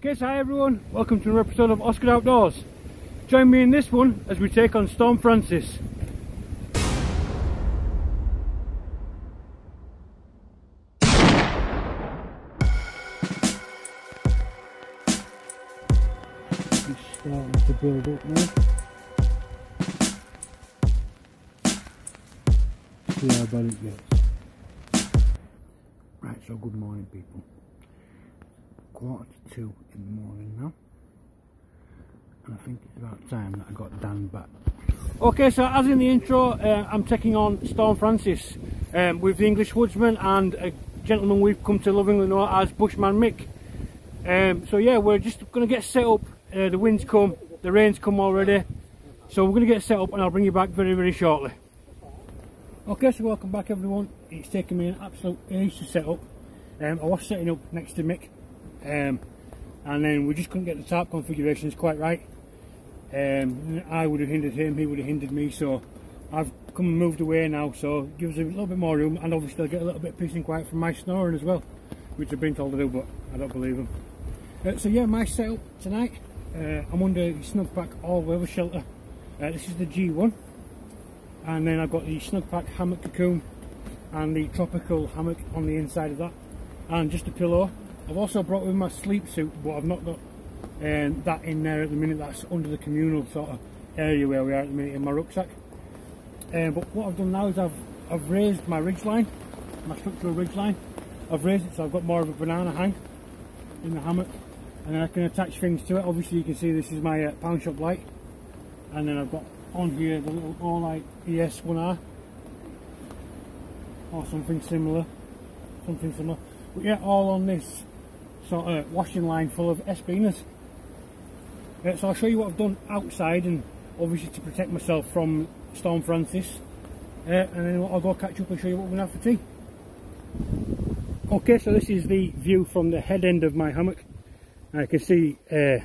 Okay, hi everyone, welcome to another episode of Oscar Outdoors. Join me in this one as we take on Storm Francis. Starting to build up now. See how bad it gets. Right, so good morning people quarter to two in the morning now and I think it's about time that I got Dan back. Okay so as in the intro uh, I'm taking on Storm Francis um, with the English Woodsman and a gentleman we've come to lovingly know as Bushman Mick. Um, so yeah we're just going to get set up, uh, the winds come, the rain's come already so we're going to get set up and I'll bring you back very very shortly. Okay so welcome back everyone, it's taken me an absolute age to set up. Um, I was setting up next to Mick um, and then we just couldn't get the tarp configurations quite right. Um, I would have hindered him, he would have hindered me so I've come and moved away now so it gives a little bit more room and obviously I'll get a little bit of peace and quiet from my snoring as well which I've been told to do but I don't believe them uh, so yeah my setup tonight uh, I'm under Snugpak all weather shelter. Uh, this is the G1 and then I've got the Snugpak hammock cocoon and the tropical hammock on the inside of that and just a pillow I've also brought with my sleep suit, but I've not got um, that in there at the minute. That's under the communal sort of area where we are at the minute in my rucksack. Um, but what I've done now is I've I've raised my ridge line, my structural ridge line. I've raised it so I've got more of a banana hang in the hammock, and then I can attach things to it. Obviously, you can see this is my uh, pound shop light, and then I've got on here the little Olight ES1R or something similar, something similar. But yeah, all on this sort of washing line full of S-biners. Uh, so I'll show you what I've done outside and obviously to protect myself from Storm Francis. Uh, and then I'll go catch up and show you what we're going to have for tea. Okay, so this is the view from the head end of my hammock. I can see uh,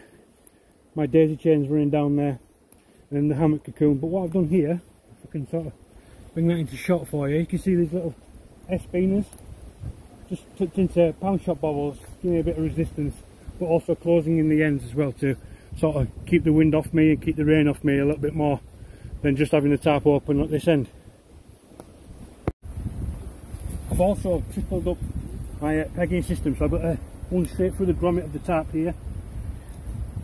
my daisy chains running down there and the hammock cocoon. But what I've done here, if I can sort of bring that into shot for you, you can see these little S-biners just tucked into pound shop bobbles, giving me a bit of resistance, but also closing in the ends as well to sort of keep the wind off me and keep the rain off me a little bit more than just having the tarp open at this end. I've also tripled up my uh, pegging system, so I've got a one straight through the grommet of the tarp here.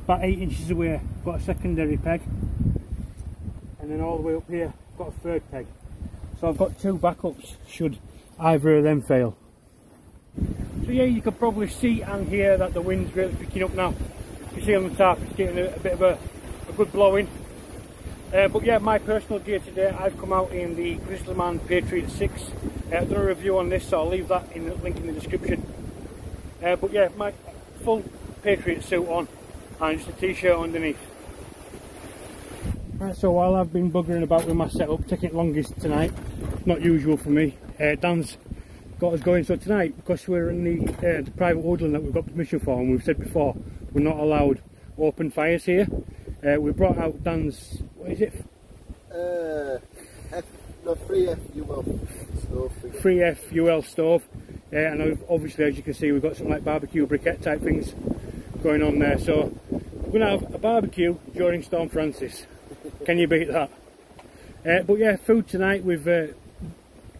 About 8 inches away, got a secondary peg, and then all the way up here, got a third peg. So I've got two backups should either of them fail. So yeah, you can probably see and hear that the wind's really picking up now. You can see on the top, it's getting a, a bit of a, a good blowing. Uh, but yeah, my personal gear today, I've come out in the Grizzlyman Patriot 6. Uh, I've done a review on this, so I'll leave that in the link in the description. Uh, but yeah, my full Patriot suit on and just a t-shirt underneath. Right, so while I've been buggering about with my setup, taking it longest tonight, not usual for me, uh, Dan's got us going. So tonight, because we're in the, uh, the private woodland that we've got permission for, and we've said before, we're not allowed open fires here. Uh, we brought out Dan's, what is it? Uh, F, no, 3F UL stove. 3F UL stove. And obviously, as you can see, we've got some like barbecue briquette type things going on there. So we're going to have a barbecue during Storm Francis. Can you beat that? Uh, but yeah, food tonight, we've uh,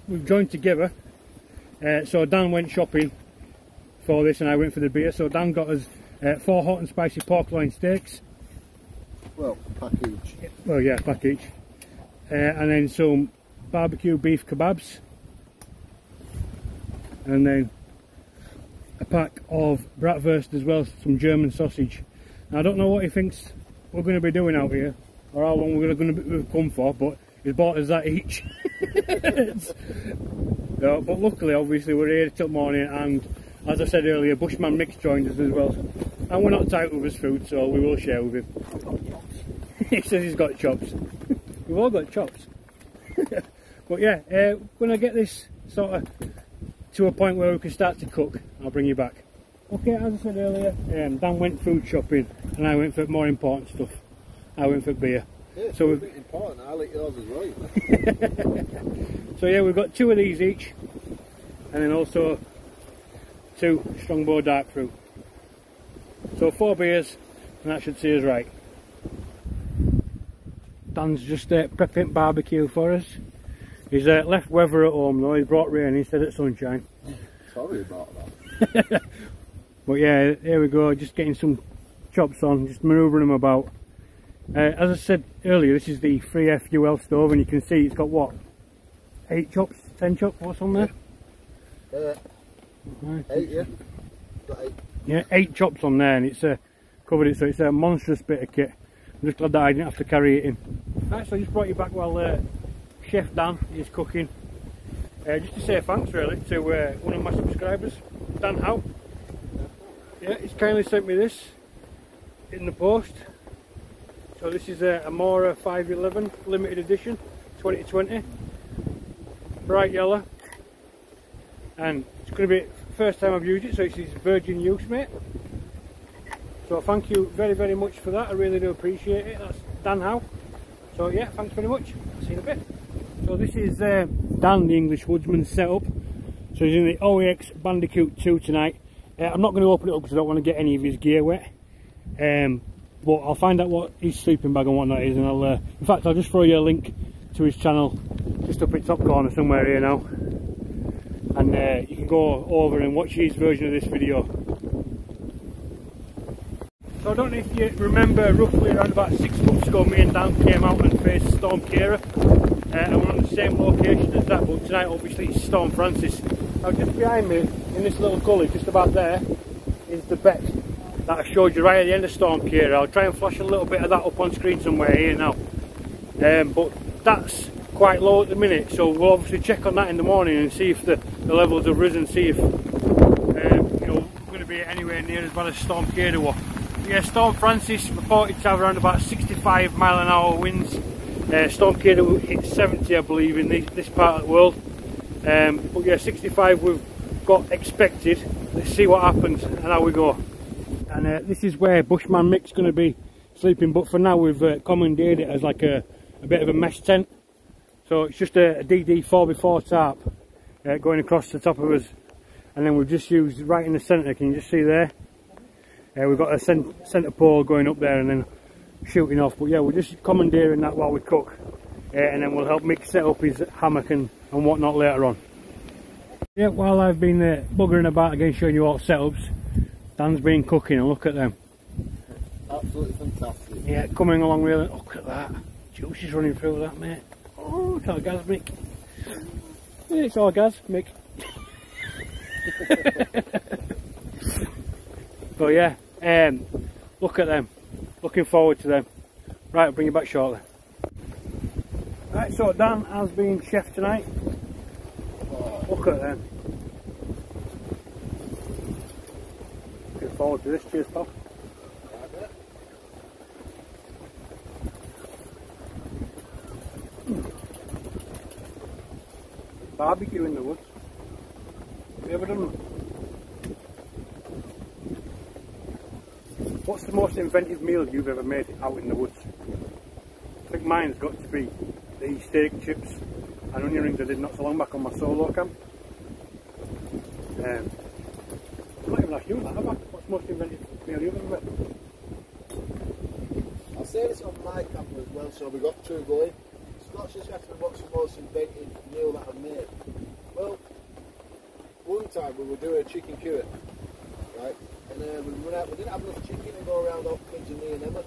we've joined together uh, so Dan went shopping for this and I went for the beer. So Dan got us uh, four hot and spicy pork loin steaks. Well, package. Well, yeah, package. Uh, and then some barbecue beef kebabs. And then a pack of bratwurst as well, some German sausage. Now, I don't know what he thinks we're going to be doing out here or how long we're going to come for, but he's bought us that each. No, but luckily, obviously, we're here till morning, and as I said earlier, Bushman Mick joined us as well. And we're not tight with his food, so we will share with him. he says he's got chops. We've all got chops. but yeah, uh, when I get this sort of to a point where we can start to cook, I'll bring you back. Okay, as I said earlier, um, Dan went food shopping, and I went for more important stuff. I went for beer. Yeah, so we've important. I like yours as well. So yeah, we've got two of these each, and then also two Strongbow dark fruit. So four beers, and that should see us right. Dan's just uh, prepping barbecue for us. He's uh, left weather at home though, he's brought rain instead of sunshine. Sorry about that. But yeah, here we go, just getting some chops on, just manoeuvring them about. Uh, as I said earlier, this is the 3F UL stove and you can see it's got what? 8 chops, 10 chops, what's on there? Uh, Right. eight, yeah. Got eight. Yeah, 8 chops on there and it's uh, covered it so it's a monstrous bit of kit. I'm just glad that I didn't have to carry it in. Right, so I just brought you back while uh, Chef Dan is cooking. Uh, just to say thanks really to uh, one of my subscribers, Dan Howe. Yeah, he's kindly sent me this in the post. So this is a Mora 511 limited edition 2020. Bright yellow. And it's going to be first time I've used it, so it's his virgin use, mate. So thank you very, very much for that. I really do appreciate it. That's Dan Howe. So yeah, thanks very much. See you in a bit. So this is uh, Dan, the English Woodsman setup. So he's in the OEX Bandicoot 2 tonight. Uh, I'm not going to open it up because I don't want to get any of his gear wet. Um, but I'll find out what his sleeping bag and whatnot is and I'll, uh, in fact I'll just throw you a link to his channel just up in top corner somewhere here now. And uh, you can go over and watch his version of this video. So I don't know if you remember roughly around about six months ago me and Dan came out and faced Storm Ciara uh, and we're on the same location as that but tonight obviously it's Storm Francis. Now just behind me in this little gully just about there is the beck that I showed you right at the end of Storm Ciara. I'll try and flash a little bit of that up on screen somewhere here now. Um, but that's quite low at the minute so we'll obviously check on that in the morning and see if the, the levels have risen, see if um, you know, we're going to be anywhere near as bad as Storm Ciara was. Yeah, Storm Francis reported to have around about 65 mile an hour winds. Uh, Storm Ciara hit 70 I believe in this, this part of the world. Um, but yeah, 65 we've got expected. Let's see what happens and how we go. And uh, this is where Bushman Mick's going to be sleeping, but for now we've uh, commandeered it as like a, a bit of a mesh tent. So it's just a, a DD 4x4 tarp uh, going across the top of us. And then we've just used right in the centre, can you just see there? Uh, we've got a cent centre pole going up there and then shooting off. But yeah, we're just commandeering that while we cook. Uh, and then we'll help Mick set up his hammock and, and whatnot later on. Yeah, while I've been uh, buggering about again showing you all setups, Dan's been cooking and look at them. Absolutely fantastic. Yeah, coming along really. Look at that. Juice is running through that, mate. Oh. Yeah, it's all gas, Mick. but yeah, um, look at them. Looking forward to them. Right, I'll bring you back shortly. Right, so Dan has been chef tonight. Look at them. Looking forward to this. Cheers, pal. Barbecue in the woods. Have you ever done that? What's the most inventive meal you've ever made out in the woods? I think mine's got to be the steak chips and onion rings I did not so long back on my solo camp. Um, I'm not even asked you that, have I? What's the most inventive meal you've ever made? I'll say this on my camp as well, so we've got two going. Just what's the most inventive meal that I've made. Well, one time we were doing a chicken curry, right? And uh, we, went out, we didn't have enough chicken to go around all kids and me and Emma,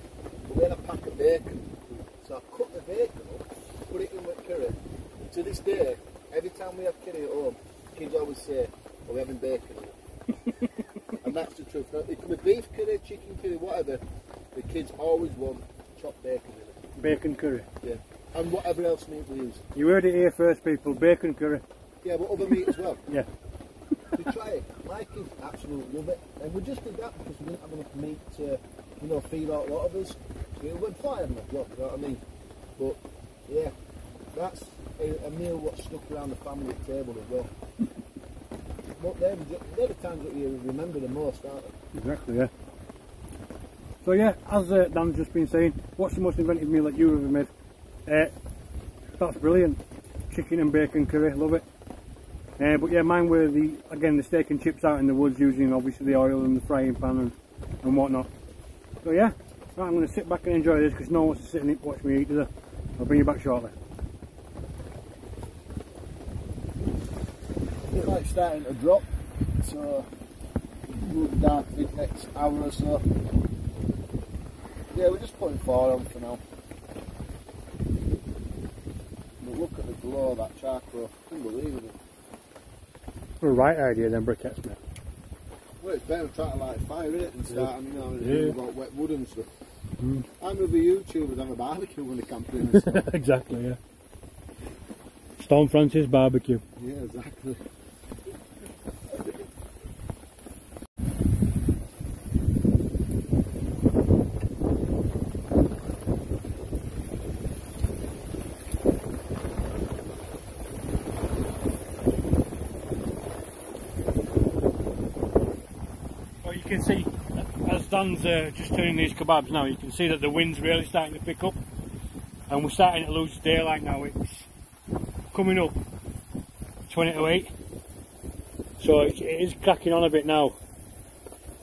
but we had a pack of bacon. So I cut the bacon up, put it in with curry. And to this day, every time we have curry at home, kids always say, are we having bacon? and that's the truth. Now, it could be beef curry, chicken curry, whatever. The kids always want chopped bacon in it. Bacon curry. Yeah. And whatever else meat we use. You heard it here first people, bacon curry. Yeah, but other meat as well. Yeah. to try it. My kids absolutely love it. And we just did that because we didn't have enough meat to, you know, feed out a lot of us. We went fine enough, you know what I mean? But, yeah, that's a, a meal what stuck around the family table as well. But they're, they're the times that you remember the most, aren't they? Exactly, yeah. So yeah, as uh, Dan's just been saying, what's the most inventive meal that you've ever made? Uh, that's brilliant. Chicken and bacon curry, love it. Uh, but yeah, mine were the, again, the steak and chips out in the woods using obviously the oil and the frying pan and and whatnot. So yeah, right, I'm going to sit back and enjoy this because no one wants to sit and watch me eat, does I'll bring you back shortly. It like starting to drop, so we'll be down for the next hour or so. Yeah, we're just putting fire on for now. But look at the glow of that charcoal, unbelievable. The right idea then, briquettes, mate. Well, it's better trying to light fire in it and start, you know, Yeah. yeah. about wet wood and stuff. Mm. I'm with the YouTubers have a barbecue when they camp in and exactly, yeah. Storm Francis barbecue. yeah, exactly. Can see, as Dan's uh, just turning these kebabs now, you can see that the wind's really starting to pick up. And we're starting to lose daylight now. It's coming up 20 to 8. So it, it is cracking on a bit now.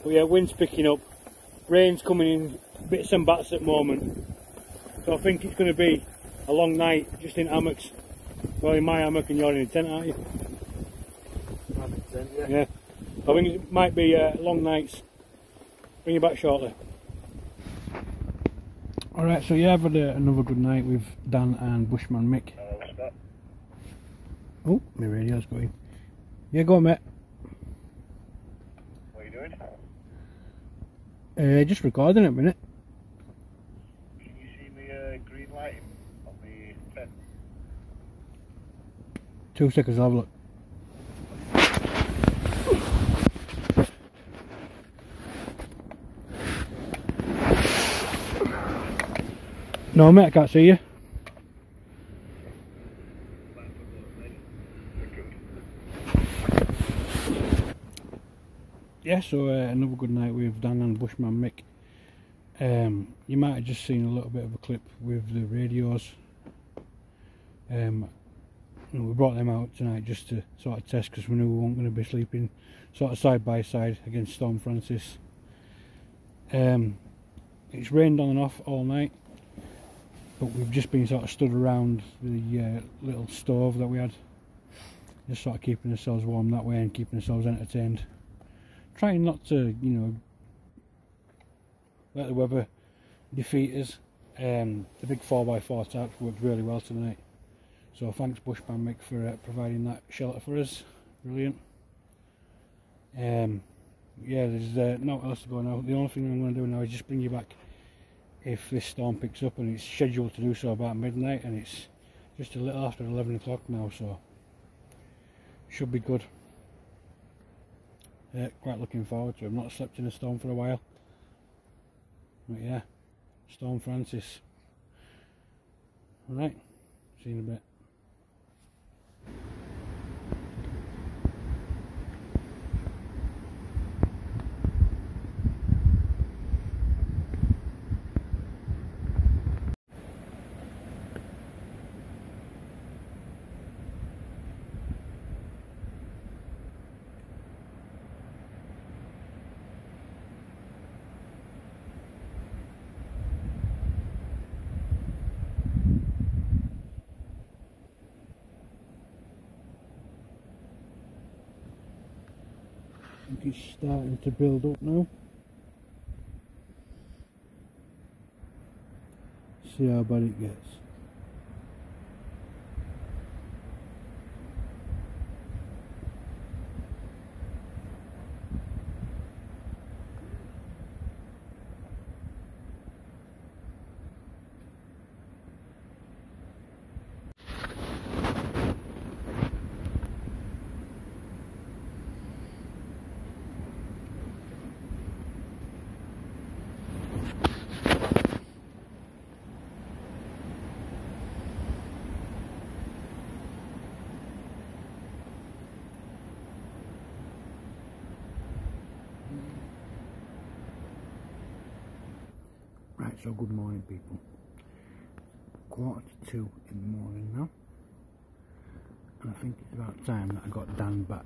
But yeah, wind's picking up. Rain's coming in bits and bats at the moment. So I think it's going to be a long night just in hammocks. Well, in my hammock and you're in a tent, aren't you? Tent, Yeah. Yeah. I think it might be uh, long nights. Bring you back shortly. Alright, so yeah, I've had uh, another good night with Dan and Bushman Mick. Oh, my radio's going. Yeah, go on, mate. What are you doing? Uh, just recording at a minute. Can you see me uh, green light on the pen? Two seconds, I'll have a look. No, mate, I can't see you. Yeah, so uh, another good night with Dan and Bushman Mick. Um, you might have just seen a little bit of a clip with the radios. Um, we brought them out tonight just to sort of test because we knew we weren't going to be sleeping sort of side by side against Storm Francis. Um, it's rained on and off all night, but we've just been sort of stood around the uh, little stove that we had, just sort of keeping ourselves warm that way and keeping ourselves entertained. Trying not to, you know, let the weather defeat us. Um, the big 4x4 tarps worked really well tonight. So thanks Bushman Mick for uh, providing that shelter for us. Brilliant. Um, yeah, there's uh, no else to go now. The only thing I'm going to do now is just bring you back if this storm picks up and it's scheduled to do so about midnight and it's just a little after 11 o'clock now so should be good. Yeah, quite looking forward to it. I've not slept in a storm for a while. But yeah, Storm Francis. Alright, see you in a bit. I think it's starting to build up now. See how bad it gets. So good morning people. Quarter to two in the morning now. And I think it's about time that I got Dan back.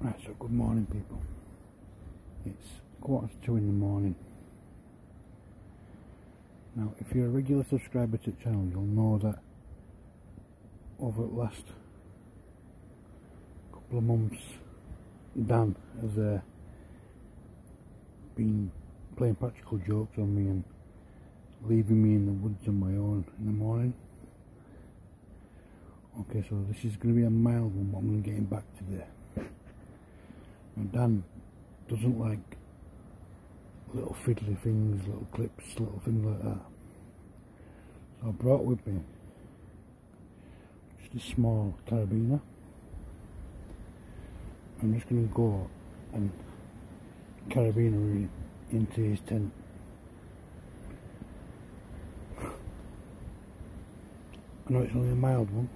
Right, so good morning people. It's quarter to two in the morning. Now, if you're a regular subscriber to the channel, you'll know that over the last couple of months, Dan has uh, been playing practical jokes on me and leaving me in the woods on my own in the morning. Okay, so this is going to be a mild one, but I'm going to get him back today. Now, Dan doesn't like little fiddly things, little clips, little things like that. So I brought with me just a small carabiner. I'm just going to go and carabiner into his tent. I know it's only a mild one,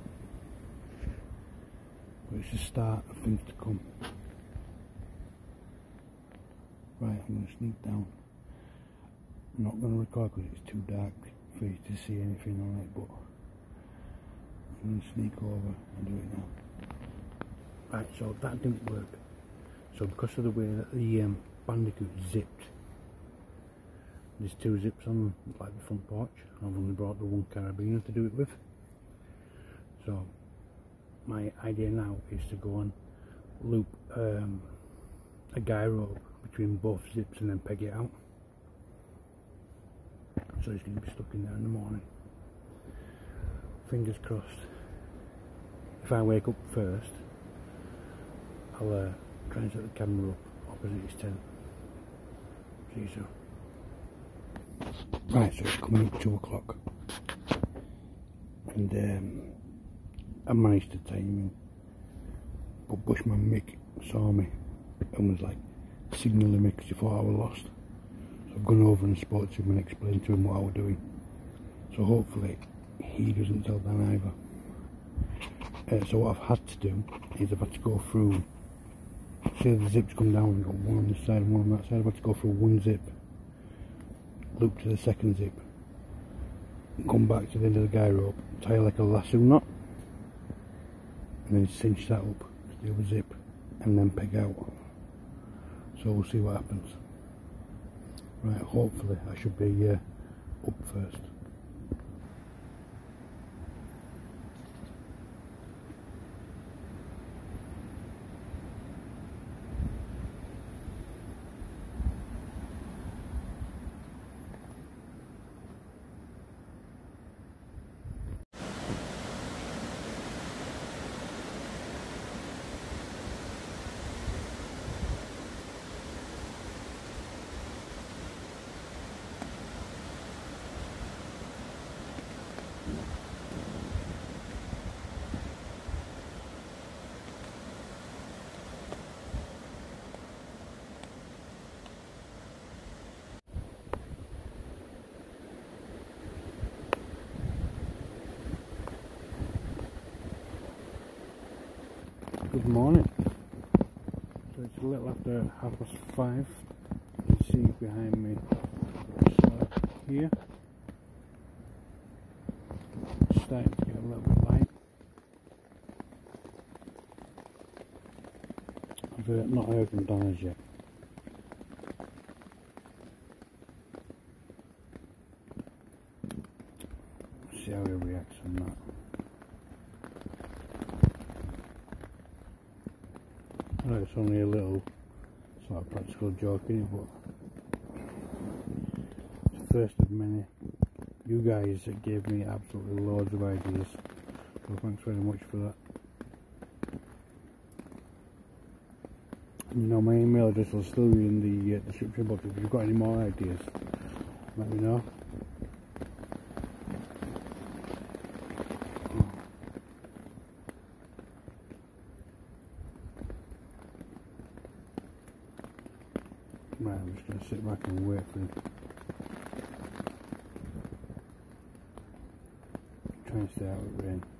but it's the start of things to come. Right, I'm going to sneak down. I'm not going to record because it's too dark for you to see anything on it, but I'm going to sneak over and do it now. Right, so that didn't work. So because of the way that the um, Bandicoot zipped, there's two zips on like the front porch. I've only brought the one carabiner to do it with. So my idea now is to go and loop um, a guy rope between both zips and then peg it out. So he's going to be stuck in there in the morning. Fingers crossed. If I wake up first, I'll uh, try and set the camera up opposite his tent. See you soon. Right, so it's coming up 2 o'clock. And um, I managed to time him. But Bushman Mick saw me and was like, signalling me because he thought I was lost. So I've gone over and spoke to him and explained to him what I was doing. So hopefully he doesn't tell Dan either. Uh, so what I've had to do is I've had to go through, say the zips come down, we've got one on this side and one on that side, I've had to go through one zip, loop to the second zip, come back to the end of the guy rope, tie like a lasso knot, and then cinch that up to the other zip, and then peg out. So we'll see what happens. Right hopefully I should be uh, up first Good morning. So it's a little after half past five. You can see behind me here. It's starting to get a little bit light. I've uh, not heard from Donna's yet. See how he reacts on that. I know it's only a little sort of it's the first of many. You guys gave me absolutely loads of ideas, so thanks very much for that. You know, my email address will still be in the uh, description box. If you've got any more ideas, let me know. Right, I'm just going to sit back and wait for him. Try and stay out of rain.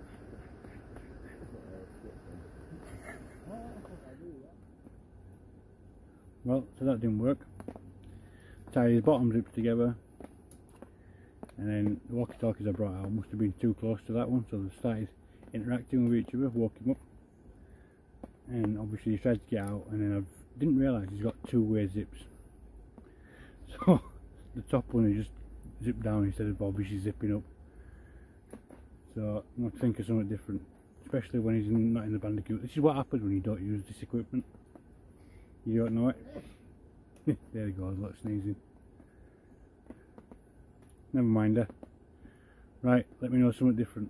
Well, so that didn't work. Tie his bottom zips together. And then the walkie talkies I brought out must have been too close to that one, so they started interacting with each other, walking up. And obviously he tried to get out, and then I didn't realise he's got two way zips. So the top one he just zipped down instead of obviously zipping up. So I'm going to think of something different, especially when he's not in the bandicoot. This is what happens when you don't use this equipment. You don't know it. there he goes, look sneezing. Never mind her. Right, let me know something different.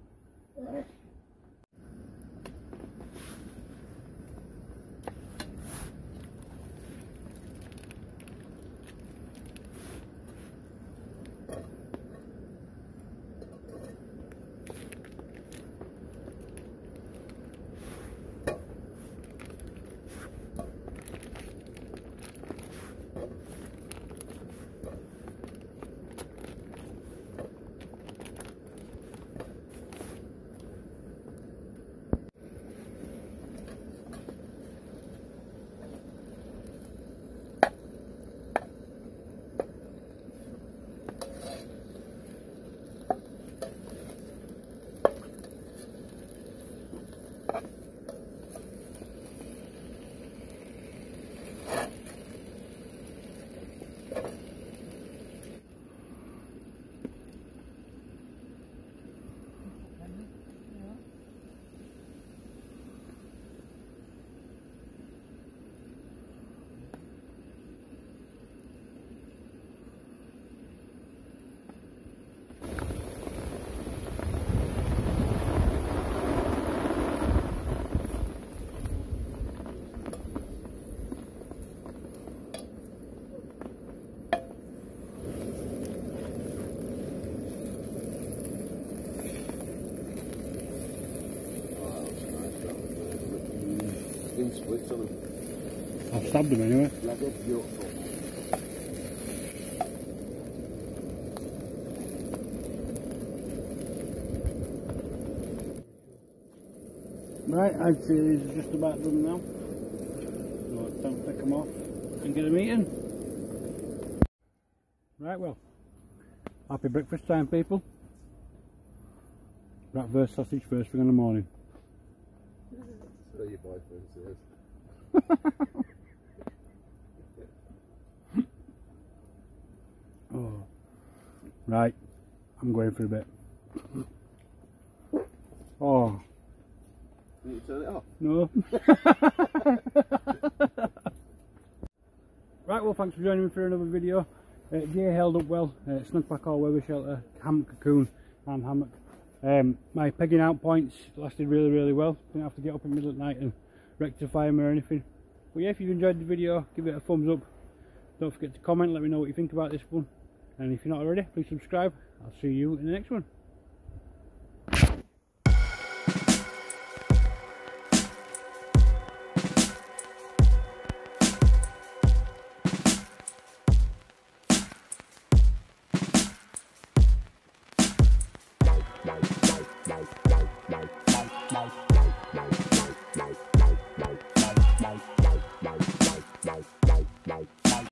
Skin splits on them. I've stabbed him anyway. Like they're beautiful. Right, I'd say these are just about done now. So it's time to pick them off and get them eaten. Right, well, happy breakfast time, people. Bratwurst sausage first thing in the morning. So your boyfriend says. Oh, right, I'm going for a bit. Oh, Can you turn it off? no. right, well, thanks for joining me for another video. Uh, Jay held up well, uh, Snugpak all weather shelter, hammock cocoon and hammock. Um, my pegging out points lasted really, really well. Didn't have to get up in the middle of the night and rectify them or anything. But yeah, if you've enjoyed the video, give it a thumbs up. Don't forget to comment, let me know what you think about this one. And if you're not already, please subscribe. I'll see you in the next one.